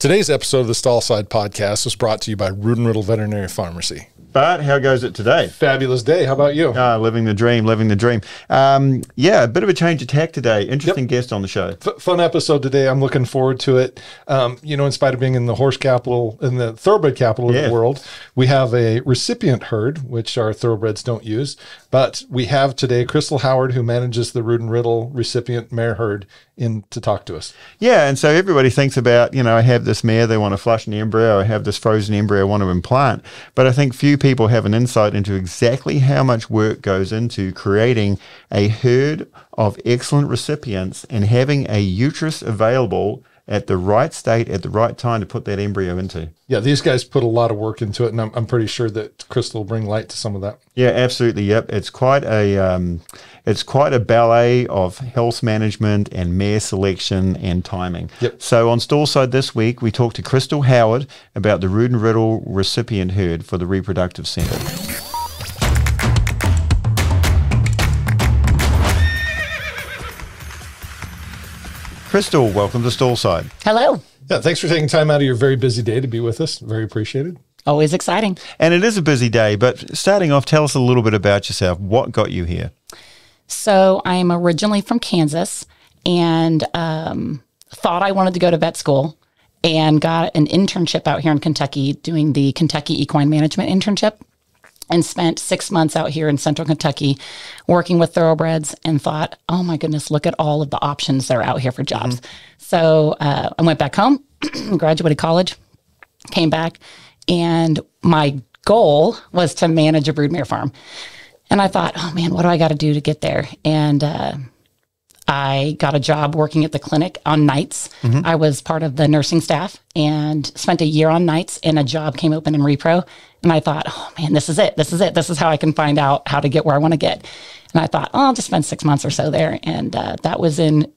Today's episode of the Stallside Podcast was brought to you by and Riddle Veterinary Pharmacy. Bart how goes it today? Fabulous day. How about you? Ah, living the dream, living the dream. Um, yeah, a bit of a change of tack today. Interesting guest on the show. F- fun episode today. I'm looking forward to it. Um, you know, in spite of being in the horse capital, in the thoroughbred capital of Yeah. the world, we have a recipient herd, which our thoroughbreds don't use. But we have today Crystal Howard, who manages the and Riddle recipient mare herd, in to talk to us. Yeah, and so everybody thinks about, you know, I have this mare, they want to flush an embryo, I have this frozen embryo, I want to implant. But I think few people have an insight into exactly how much work goes into creating a herd of excellent recipients and having a uterus available at the right state at the right time to put that embryo into. Yeah, these guys put a lot of work into it, and I'm, I'm pretty sure that Crystal will bring light to some of that. Yeah, absolutely. Yep, it's quite a um, it's quite a ballet of health management and mare selection and timing. Yep. So on Stallside this week, we talked to Crystal Howard about the and Riddle recipient herd for the reproductive centre. Crystal, welcome to Stallside. Hello. Yeah, thanks for taking time out of your very busy day to be with us. Very appreciated. Always exciting. And it is a busy day, but starting off, tell us a little bit about yourself. What got you here? So I'm originally from Kansas and um, thought I wanted to go to vet school and got an internship out here in Kentucky doing the Kentucky Equine Management internship and spent six months out here in central Kentucky working with thoroughbreds and thought, oh my goodness, look at all of the options that are out here for jobs. So uh, I went back home, graduated college, came back, and my goal was to manage a broodmare farm. And I thought, oh man, what do I got to do to get there? And uh, I got a job working at the clinic on nights. I was part of the nursing staff and spent a year on nights, and a job came open in repro. And I thought, oh man, this is it. This is it. This is how I can find out how to get where I want to get. And I thought, oh, I'll just spend six months or so there. And uh, that was in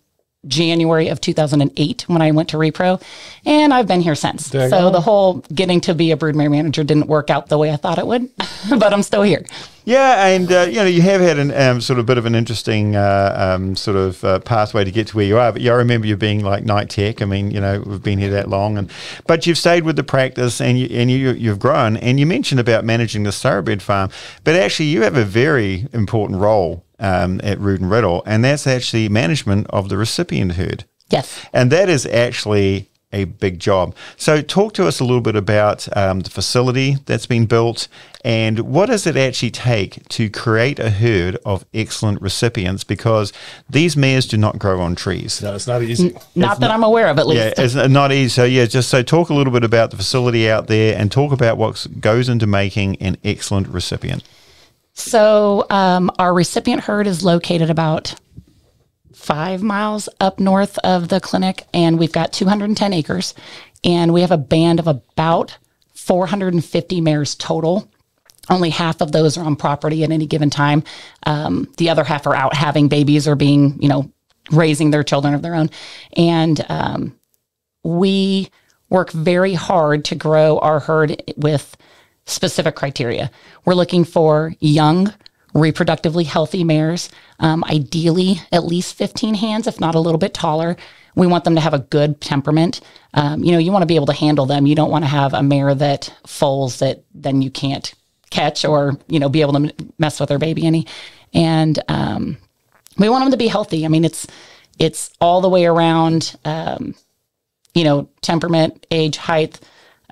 January of 2008 when I went to repro, and I've been here since. So go. the whole getting to be a broodmare manager didn't work out the way I thought it would, but I'm still here. Yeah, and uh, you know you have had an um, sort of bit of an interesting uh, um, sort of uh, pathway to get to where you are. But yeah, I remember you being like night tech. I mean, you know, we've been here that long, and but you've stayed with the practice and you and you you've grown. And you mentioned about managing the thoroughbred farm, but actually you have a very important role um, at Rood and Riddle, and that's actually management of the recipient herd. Yes. And that is actually a big job. So, talk to us a little bit about um, the facility that's been built and what does it actually take to create a herd of excellent recipients because these mares do not grow on trees. No, it's not easy. Not that I'm aware of, at least. Yeah, it's not easy. So, yeah, just so talk a little bit about the facility out there and talk about what goes into making an excellent recipient. So, um, our recipient herd is located about five miles up north of the clinic, and we've got 210 acres, and we have a band of about 450 mares total. Only half of those are on property at any given time. Um, the other half are out having babies or being, you know, raising their children of their own. And um, we work very hard to grow our herd with specific criteria. We're looking for young, reproductively healthy mares, um, ideally at least 15 hands, if not a little bit taller. We want them to have a good temperament. Um, you know, you want to be able to handle them. You don't want to have a mare that foals that then you can't catch or, you know, be able to m- mess with her baby any. And um, we want them to be healthy. I mean, it's it's all the way around. Um, you know, temperament, age, height.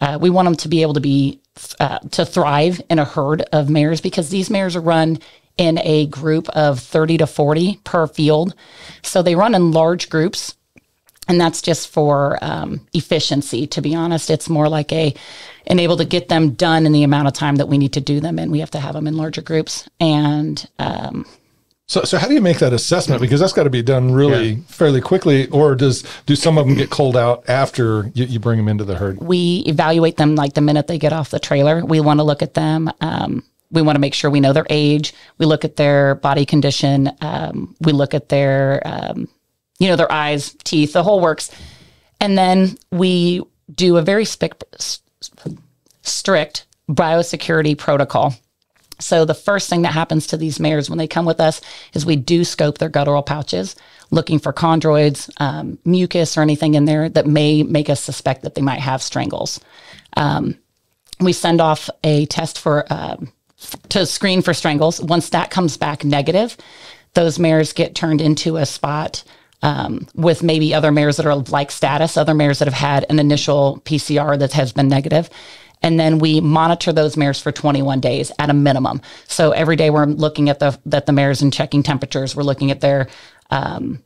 Uh, we want them to be able to be uh, to thrive in a herd of mares because these mares are run in a group of 30 to 40 per field. So they run in large groups. And that's just for um, efficiency. To be honest, it's more like a and able to get them done in the amount of time that we need to do them and We have to have them in larger groups, and um, So, so how do you make that assessment? Because that's got to be done really fairly quickly, or does do some of them get culled out after you, you bring them into the herd? we evaluate them like the minute they get off the trailer. We want to look at them. Um, we want to make sure we know their age. We look at their body condition. Um, we look at their, um, you know, their eyes, teeth, the whole works. And then we do a very spic- strict biosecurity protocol. So the first thing that happens to these mares when they come with us is we do scope their guttural pouches, looking for chondroids, um, mucus, or anything in there that may make us suspect that they might have strangles. Um, we send off a test for um, to screen for strangles. Once that comes back negative, those mares get turned into a spot um, with maybe other mares that are like status, other mares that have had an initial PCR that has been negative. And then we monitor those mares for 21 days at a minimum. So every day we're looking at the that the mares and checking temperatures. We're looking at their um,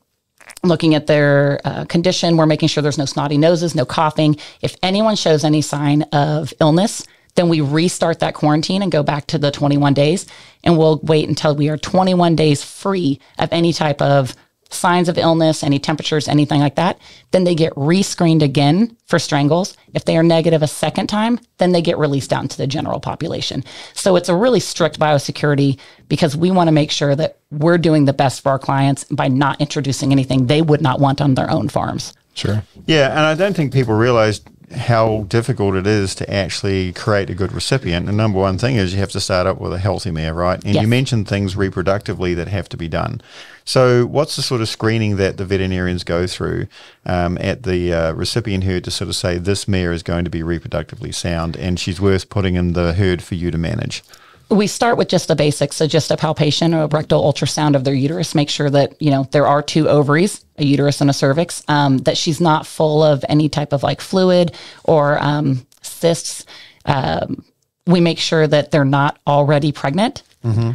looking at their uh, condition. We're making sure there's no snotty noses, no coughing. If anyone shows any sign of illness, then we restart that quarantine and go back to the 21 days. And we'll wait until we are 21 days free of any type of signs of illness, any temperatures, anything like that, then they get rescreened again for strangles. If they are negative a second time, then they get released out into the general population. So it's a really strict biosecurity because we want to make sure that we're doing the best for our clients by not introducing anything they would not want on their own farms. Sure. Yeah, and I don't think people realize how difficult it is to actually create a good recipient. The number one thing is you have to start up with a healthy mare, right? And Yes. you mentioned things reproductively that have to be done. So, what's the sort of screening that the veterinarians go through um, at the uh, recipient herd to sort of say this mare is going to be reproductively sound and she's worth putting in the herd for you to manage? We start with just the basics. So just a palpation or a rectal ultrasound of their uterus, make sure that, you know, there are two ovaries, a uterus and a cervix, um, that she's not full of any type of like fluid or um, cysts. Um, we make sure that they're not already pregnant.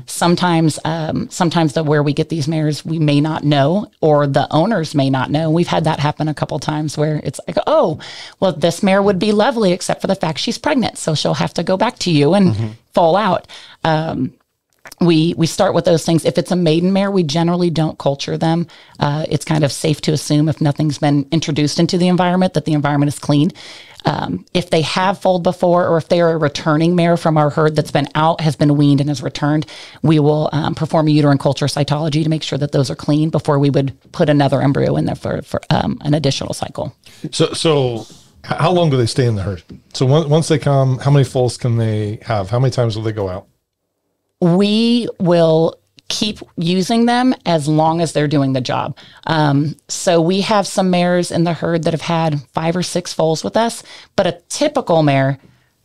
Sometimes, um, sometimes the where we get these mares, we may not know, or the owners may not know. We've had that happen a couple times where it's like, oh, well, this mare would be lovely, except for the fact she's pregnant, so she'll have to go back to you and fall out. Um, we we start with those things. If it's a maiden mare, we generally don't culture them. Uh, it's kind of safe to assume if nothing's been introduced into the environment that the environment is clean. Um, if they have foaled before, or if they are a returning mare from our herd that's been out, has been weaned, and has returned, we will um, perform a uterine culture cytology to make sure that those are clean before we would put another embryo in there for, for um, an additional cycle. So, so how long do they stay in the herd? So once they come, how many foals can they have? How many times will they go out? We will keep using them as long as they're doing the job. Um, so we have some mares in the herd that have had five or six foals with us, but a typical mare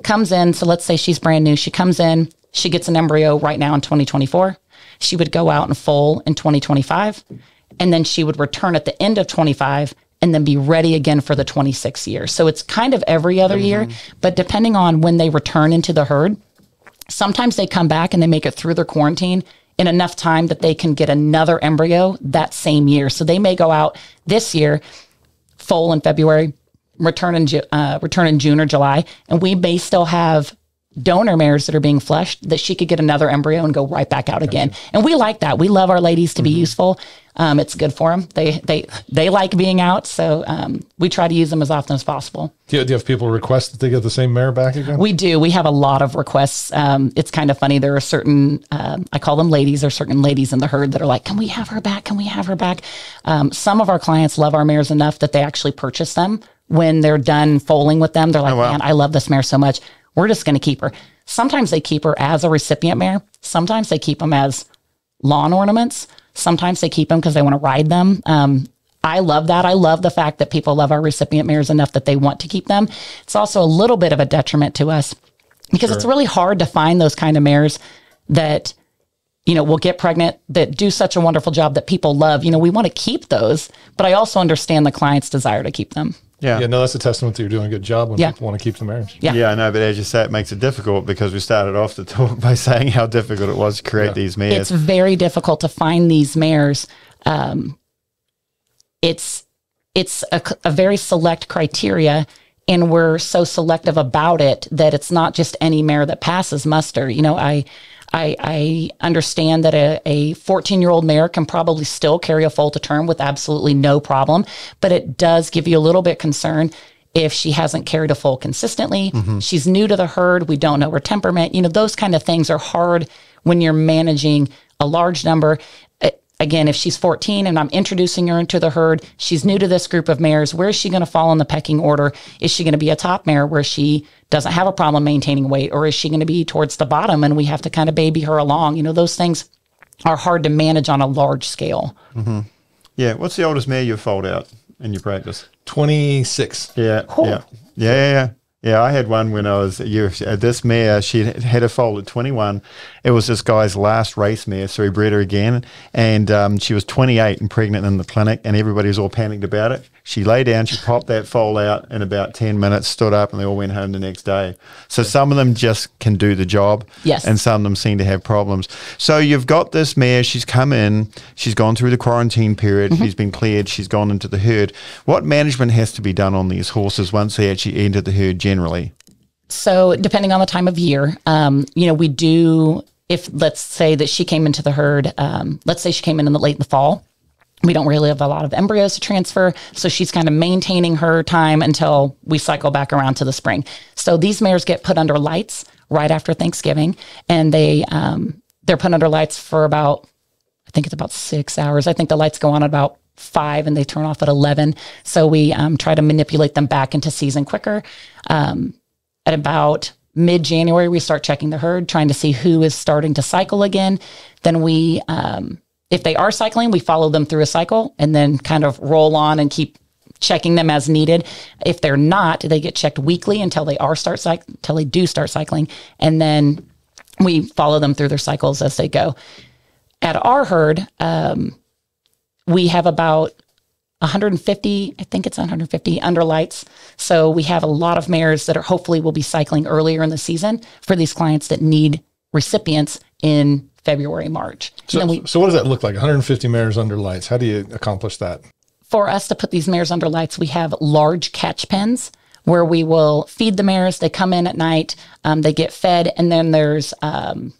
comes in. So let's say she's brand new. She comes in, she gets an embryo right now in 2024. She would go out and foal in 2025, and then she would return at the end of 25 and then be ready again for the 26 year. So it's kind of every other year, but depending on when they return into the herd, sometimes they come back and they make it through their quarantine in enough time that they can get another embryo that same year. So they may go out this year, foal in February, return in uh, return in June or July, and we may still have donor mares that are being flushed that she could get another embryo and go right back out again. And we like that. We love our ladies to be useful. Um, it's good for them. They they they like being out, so um, we try to use them as often as possible. Do you, do you have people request that they get the same mare back again? We do. We have a lot of requests. Um, it's kind of funny. There are certain, um, I call them ladies, there are certain ladies in the herd that are like, can we have her back? Can we have her back? Um, some of our clients love our mares enough that they actually purchase them when they're done foaling with them. They're like, wow. man, I love this mare so much. We're just going to keep her. Sometimes they keep her as a recipient mare. Sometimes they keep them as lawn ornaments. Sometimes they keep them because they want to ride them. Um, I love that. I love the fact that people love our recipient mares enough that they want to keep them. It's also a little bit of a detriment to us because it's really hard to find those kind of mares that you know will get pregnant that do such a wonderful job that people love. You know, we want to keep those, but I also understand the client's desire to keep them. Yeah. yeah, no, that's a testament that you're doing a good job when Yeah. people want to keep the marriage. Yeah. Yeah, I know, but as you say, it makes it difficult because we started off the talk by saying how difficult it was to create these mares. It's very difficult to find these mares. Um, it's it's a, c- a very select criteria, and we're so selective about it that it's not just any mare that passes muster. You know, I. I, I understand that a, a 14 year old mare can probably still carry a foal to term with absolutely no problem, but it does give you a little bit concern if she hasn't carried a foal consistently. She's new to the herd. We don't know her temperament. You know, those kind of things are hard when you're managing a large number. Uh, again, if she's 14 and I'm introducing her into the herd, she's new to this group of mares. Where is she going to fall in the pecking order? Is she going to be a top mare where she doesn't have a problem maintaining weight, or is she going to be towards the bottom and we have to kind of baby her along? You know, those things are hard to manage on a large scale. Mm-hmm. Yeah. What's the oldest mare you've foaled out in your practice? 26. Yeah. Cool. Yeah. Yeah. Yeah. Yeah. Yeah, I had one when I was you. Uh, this mare, she had a foal at 21. It was this guy's last race mare, so he bred her again, and um, she was 28 and pregnant in the clinic, and everybody was all panicked about it. She lay down, she popped that foal out in about 10 minutes, stood up, and they all went home the next day. So some of them just can do the job, Yes. and some of them seem to have problems. So you've got this mare, she's come in, she's gone through the quarantine period, Mm-hmm. she's been cleared, she's gone into the herd. What management has to be done on these horses once they actually enter the herd generally? So, depending on the time of year, um, you know, we do, if let's say that she came into the herd, um, let's say she came in in the late in the fall, we don't really have a lot of embryos to transfer. So, she's kind of maintaining her time until we cycle back around to the spring. So, these mares get put under lights right after Thanksgiving, and they, um, they're put under lights for about, I think it's about six hours. I think the lights go on at about five and they turn off at 11. So, we um, try to manipulate them back into season quicker at about mid January, we start checking the herd, trying to see who is starting to cycle again. Then we, um, if they are cycling, we follow them through a cycle and then kind of roll on and keep checking them as needed. If they're not, they get checked weekly until they are start cyc- until they do start cycling, and then we follow them through their cycles as they go. At our herd, um, we have about 150, I think it's 150 under lights. So we have a lot of mares that are hopefully will be cycling earlier in the season for these clients that need recipients in February, March. So, we, so what does that look like? 150 mares under lights. How do you accomplish that? for us to put these mares under lights, we have large catch pens where we will feed the mares. They come in at night, um, they get fed, and then there's um,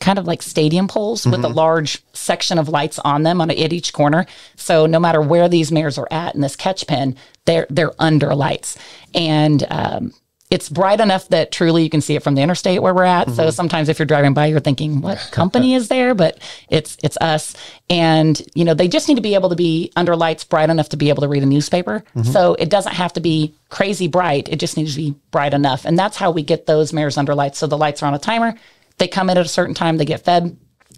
kind of like stadium poles with a large section of lights on them on at each corner. So no matter where these mares are at in this catch pen, they're they're under lights, and um, it's bright enough that truly you can see it from the interstate where we're at. So mm-hmm. sometimes if you're driving by, you're thinking, "What company is there?" But it's it's us, and you know they just need to be able to be under lights bright enough to be able to read a newspaper. Mm-hmm. So it doesn't have to be crazy bright. It just needs to be bright enough, and that's how we get those mares under lights. So the lights are on a timer. They come in at a certain time. They get fed.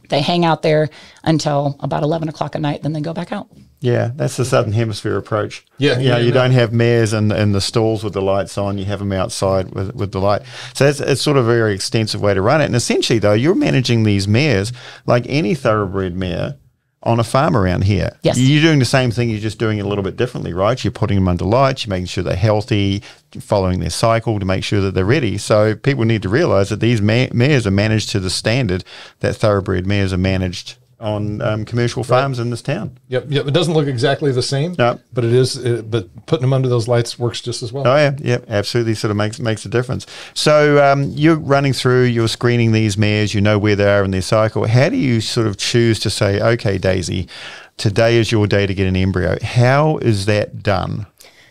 They hang out there until about eleven o'clock at night. Then they go back out. Yeah, that's the Southern Hemisphere approach. Yeah, yeah. yeah, you don't have mares in, in the stalls with the lights on. You have them outside with, with the light. So it's, it's sort of a very extensive way to run it. And essentially, though, you're managing these mares like any thoroughbred mare on a farm around here. Yes. You're doing the same thing. You're just doing it a little bit differently, right? You're putting them under lights. You're making sure they're healthy, following their cycle to make sure that they're ready. So people need to realize that these ma- mares are managed to the standard that thoroughbred mares are managed on um, commercial farms in this town. Yep, yep. It doesn't look exactly the same, No. but it is. It, but putting them under those lights works just as well. Oh yeah, yeah, absolutely. Sort of makes makes a difference. So um, you're running through, you're screening these mares. You know where they are in their cycle. How do you sort of choose to say, okay, Daisy, today is your day to get an embryo? How is that done?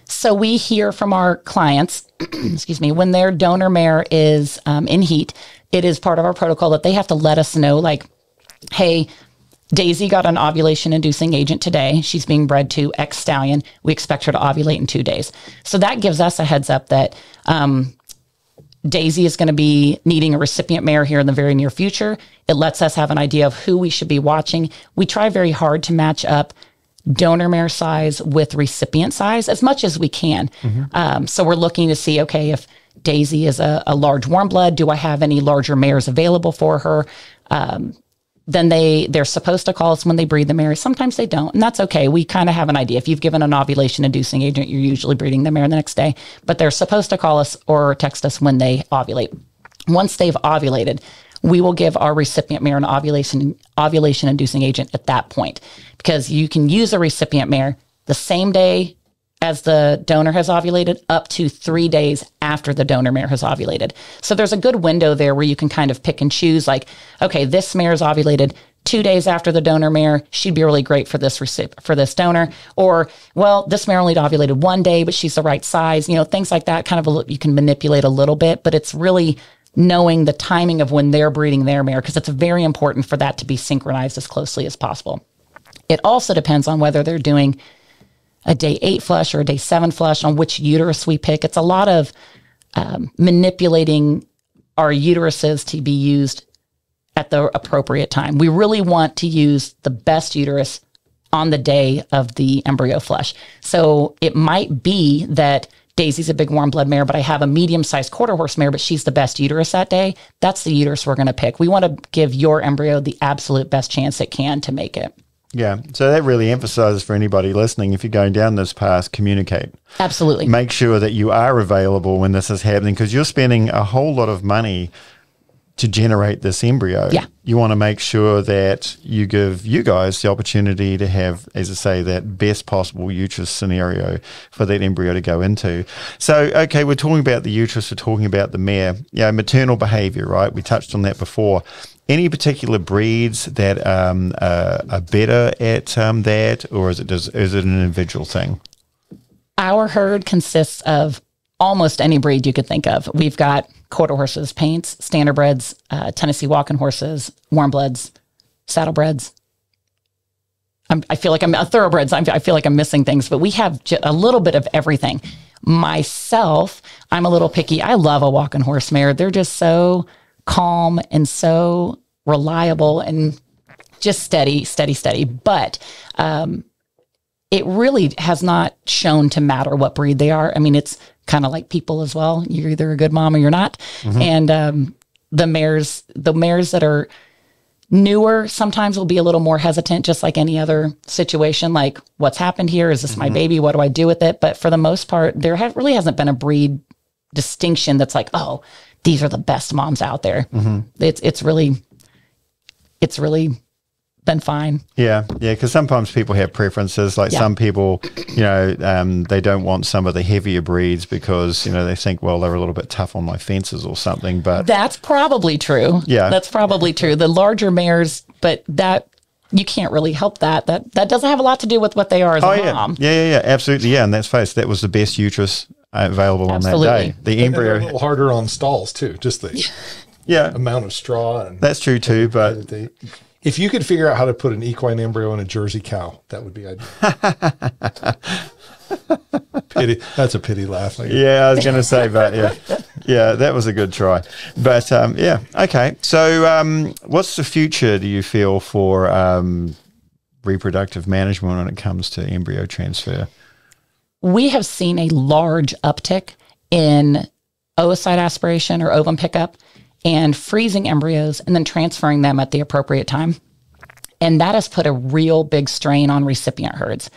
So we hear from our clients, excuse me, when their donor mare is um, in heat, it is part of our protocol that they have to let us know, like, hey, Daisy got an ovulation inducing agent today. She's being bred to X stallion. We expect her to ovulate in two days. So that gives us a heads up that um, Daisy is going to be needing a recipient mare here in the very near future. It lets us have an idea of who we should be watching. We try very hard to match up donor mare size with recipient size as much as we can. Um, so we're looking to see, okay, if Daisy is a, a large warm blood, do I have any larger mares available for her? Um, then they they're supposed to call us when they breed the mare. Sometimes they don't, and that's okay. We kind of have an idea. If you've given an ovulation inducing agent, you're usually breeding the mare the next day. But they're supposed to call us or text us when they ovulate. Once they've ovulated, we will give our recipient mare an ovulation ovulation inducing agent at that point because you can use a recipient mare the same day as the donor has ovulated up to three days after the donor mare has ovulated. So there's a good window there where you can kind of pick and choose like, okay, this mare is ovulated two days after the donor mare. She'd be really great for this recip- for this donor. Or, well, this mare only ovulated one day, but she's the right size. You know, things like that kind of a, you can manipulate a little bit, but it's really knowing the timing of when they're breeding their mare because it's very important for that to be synchronized as closely as possible. It also depends on whether they're doing a day eight flush or a day seven flush on which uterus we pick. It's a lot of um, manipulating our uteruses to be used at the appropriate time. We really want to use the best uterus on the day of the embryo flush. So it might be that Daisy's a big warm blood mare, but I have a medium sized quarter horse mare, but she's the best uterus that day. That's the uterus we're going to pick. We want to give your embryo the absolute best chance it can to make it. Yeah. So that really emphasizes for anybody listening if you're going down this path, communicate. Absolutely. Make sure that you are available when this is happening because you're spending a whole lot of money to generate this embryo. Yeah. You want to make sure that you give you guys the opportunity to have, as I say, that best possible uterus scenario for that embryo to go into. So, okay, we're talking about the uterus, we're talking about the mare. Yeah, maternal behavior, right? We touched on that before. Any particular breeds that um, uh, are better at um, that, or is it does, is it an individual thing? Our herd consists of almost any breed you could think of. We've got quarter horses, paints, standardbreds, uh, Tennessee walking horses, warm bloods, saddlebreds. I'm, I feel like I'm a thoroughbreds. I'm, I feel like I'm missing things, but we have a little bit of everything. Myself, I'm a little picky. I love a walking horse mare. They're just so calm and so reliable and just steady, steady, steady. But um, it really has not shown to matter what breed they are. I mean, it's kind of like people as well. You're either a good mom or you're not. And um, the mares, the mares that are newer, sometimes will be a little more hesitant, just like any other situation. Like, what's happened here? Is this my baby? What do I do with it? But for the most part, there ha- really hasn't been a breed distinction that's like, oh, these are the best moms out there. It's it's really, it's really been fine. Yeah, yeah, because sometimes people have preferences. Like Yeah. some people, you know, um, they don't want some of the heavier breeds because you know they think, well, they're a little bit tough on my fences or something. But That's probably true. Yeah. That's probably true. The larger mares, but that you can't really help that. That that doesn't have a lot to do with what they are as oh a yeah, mom. yeah, yeah, yeah, absolutely, yeah. And that's face. That was the best uterus uh, available on that day. The And they're a embryo, little harder on stalls too. Just the yeah, amount of straw and that's true too. But they, if you could figure out how to put an equine embryo in a Jersey cow, that would be ideal. pity. That's a pity laugh. Like, Yeah, I was going to say, but yeah, yeah, that was a good try. But um, yeah, okay. So, um, what's the future? Do you feel for um, reproductive management when it comes to embryo transfer? We have seen a large uptick in oocyte aspiration or ovum pickup and freezing embryos and then transferring them at the appropriate time. And that has put a real big strain on recipient herds.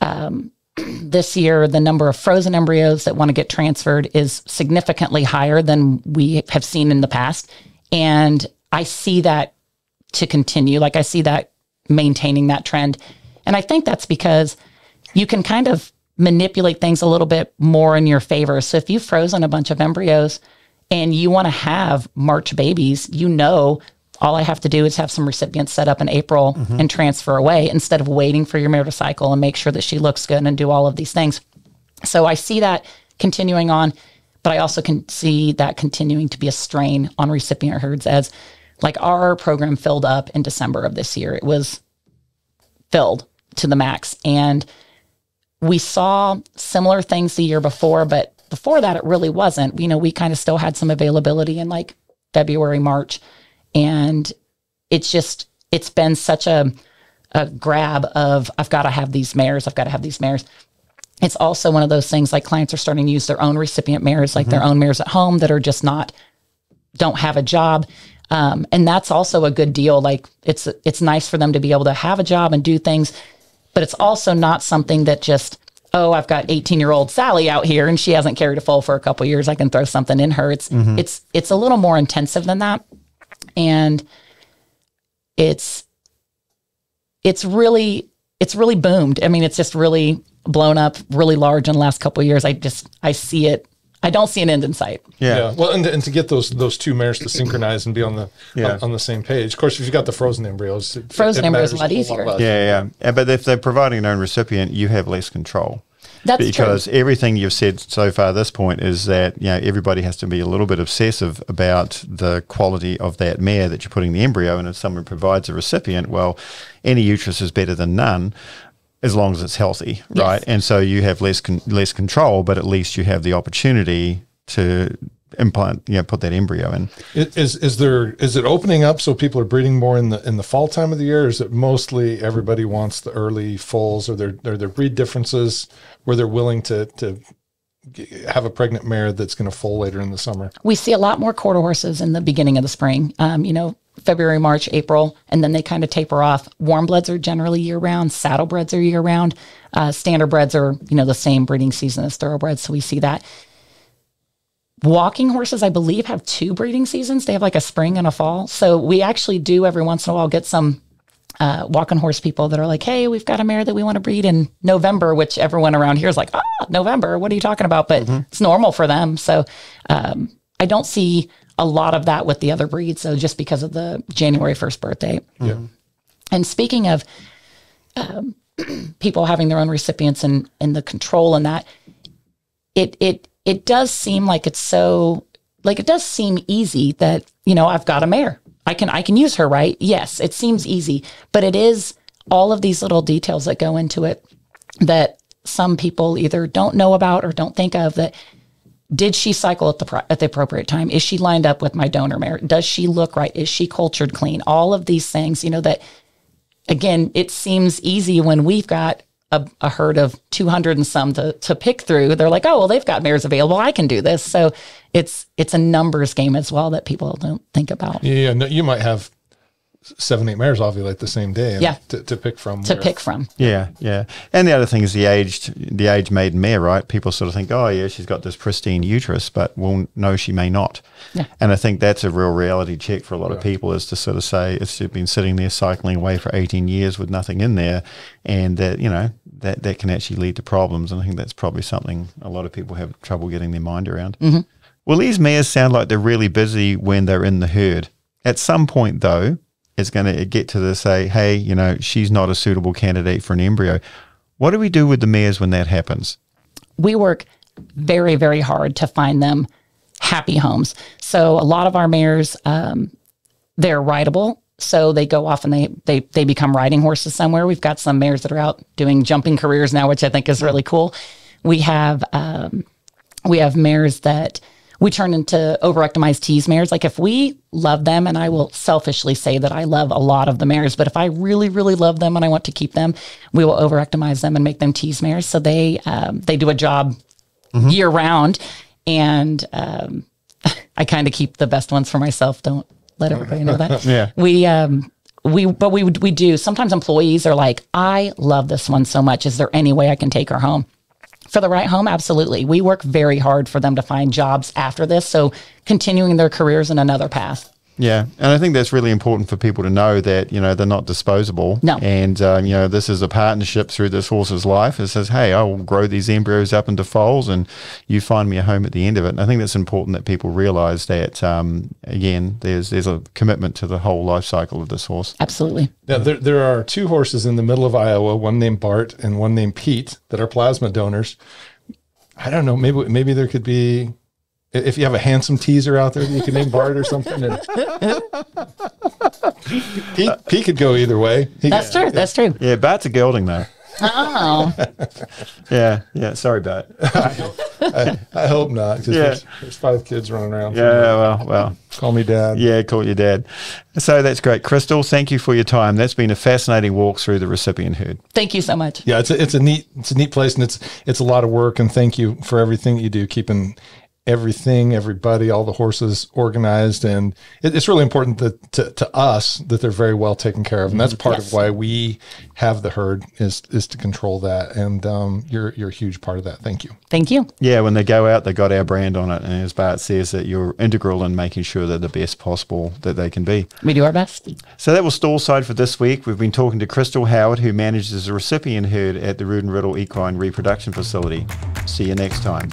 Um, this year, the number of frozen embryos that want to get transferred is significantly higher than we have seen in the past. And I see that to continue. Like I see that maintaining that trend. And I think that's because you can kind of manipulate things a little bit more in your favor. So if you've frozen a bunch of embryos and you want to have March babies, you know all I have to do is have some recipients set up in April mm-hmm. and transfer away instead of waiting for your mare to cycle and make sure that she looks good and do all of these things. So I see that continuing on, but I also can see that continuing to be a strain on recipient herds as like our program filled up in December of this year. It was filled to the max. And we saw similar things the year before, but before that, it really wasn't. You know, we kind of still had some availability in like February, March. And it's just, it's been such a, a grab of, I've got to have these mares, I've got to have these mares. It's also one of those things like clients are starting to use their own recipient mares, like their own mares at home that are just not, don't have a job. Um, and that's also a good deal. Like it's, it's nice for them to be able to have a job and do things, but it's also not something that just, oh, I've got 18 year old Sally out here and she hasn't carried a foal for a couple years. I can throw something in her. It's, mm-hmm. it's, it's a little more intensive than that. And it's, it's really, it's really boomed. I mean, it's just really blown up really large in the last couple of years. I just, I see it. I don't see an end in sight. Yeah. Yeah. Well, and, and to get those those two mares to synchronize and be on the Yeah. on, on the same page. Of course, if you've got the frozen embryos, it, Frozen it embryos matters are a lot whole easier. less. Yeah, yeah. Uh, But if they're providing their own recipient, you have less control. That's true. because everything you've said so far at this point is that you know everybody has to be a little bit obsessive about the quality of that mare that you're putting the embryo in. If someone provides a recipient, well, any uterus is better than none. As long as it's healthy, Yes. right? And so you have less con- less control, but at least you have the opportunity to implant, you know, put that embryo in. Is is there is it opening up so people are breeding more in the in the fall time of the year? Or is it mostly everybody wants the early foals, or there are there breed differences where they're willing to to have a pregnant mare that's going to foal later in the summer? we see a lot more quarter horses in the beginning of the spring. Um, you know, February, March, April, and then they kind of taper off. Warm bloods are generally year round. Saddlebreds are year round. Uh, standard breds are you know the same breeding season as thoroughbreds, so we see that. Walking horses, I believe, have two breeding seasons. They have like a spring and a fall. So we actually do every once in a while get some uh, walking horse people that are like, "Hey, we've got a mare that we want to breed in November," which everyone around here is like, "Ah, November? What are you talking about?" But it's normal for them. So um, I don't see a lot of that with the other breeds. So just because of the January first birthday. Yeah. And speaking of um, people having their own recipients and and the control and that, it it it does seem like it's so like it does seem easy that you know I've got a mare. I can I can use her right. Yes, it seems easy, but it is all of these little details that go into it that some people either don't know about or don't think of that did she cycle at the at the appropriate time? Is she lined up with my donor mare does she look right? Is she cultured clean? All of these things you know that again it seems easy when we've got a, a herd of 200 and some to, to pick through. They're like oh well they've got mares available. I can do this. So it's it's a numbers game as well that people don't think about. Yeah, yeah. No, you might have seven, eight mares ovulate the same day. and Yeah. To, to pick from. to where- pick from Yeah, yeah. And the other thing is the aged, the age maiden mare, right? People sort of think, oh yeah, she's got this pristine uterus, but well, no, she may not. Yeah. And I think that's a real reality check for a lot of people is to sort of say it's been sitting there cycling away for 18 years with nothing in there, and that you know that that can actually lead to problems. And I think that's probably something a lot of people have trouble getting their mind around. Mm-hmm. Well, these mares sound like they're really busy when they're in the herd. At some point, though, it's going to get to the say, hey, you know, she's not a suitable candidate for an embryo. What do we do with the mares when that happens? we work very, very hard to find them happy homes. So a lot of our mares, um, they're rideable. So they go off and they, they they become riding horses somewhere. We've got some mares that are out doing jumping careers now, which I think is really cool. We have um, we have mares that we turn into ovariectomized tease mares. Like if we love them, and I will selfishly say that I love a lot of the mares, but if I really, really love them and I want to keep them, we will ovariectomize them and make them tease mares. So they um, they do a job year round, and um, I kind of keep the best ones for myself. Don't let everybody know that. Yeah. We um we but we we do. Sometimes employees are like, I love this one so much. Is there any way I can take her home? For the right home, absolutely. We work very hard for them to find jobs after this. So continuing their careers in another path. Yeah, and I think that's really important for people to know that you know they're not disposable. No. and um, you know this is a partnership through this horse's life. It says, hey, I will grow these embryos up into foals, and you find me a home at the end of it. And I think that's important that people realise that um, again, there's there's a commitment to the whole life cycle of this horse. Absolutely. Now, there, there are two horses in the middle of Iowa, one named Bart and one named Pete, that are plasma donors. I don't know. Maybe maybe there could be, i- if you have a handsome teaser out there that you can name Bart or something. And Pete, Pete could go either way. He- That's true. That's true. Yeah, Bart's a gelding though. Oh, Yeah, yeah. Sorry, Bart. I hope not. 'cause Yeah. there's, there's five kids running around. Yeah, well, well. Call me dad. Yeah, call your dad. So that's great, Crystal. Thank you for your time. That's been a fascinating walk through the recipient herd. thank you so much. Yeah, it's a, it's a neat it's a neat place and it's it's a lot of work and thank you for everything that you do keeping everything everybody all the horses organized and it, it's really important that to, to us that they're very well taken care of and that's part Yes. of why we have the herd is is to control that and um, you're you're a huge part of that thank you Thank you. Yeah, when they go out, they got our brand on it, and as Bart says, that you're integral in making sure they're the best possible that they can be. We do our best. So that was stall side for this week. We've been talking to Crystal Howard, who manages the recipient herd at the Rood and Riddle Equine Reproduction Facility. See you next time.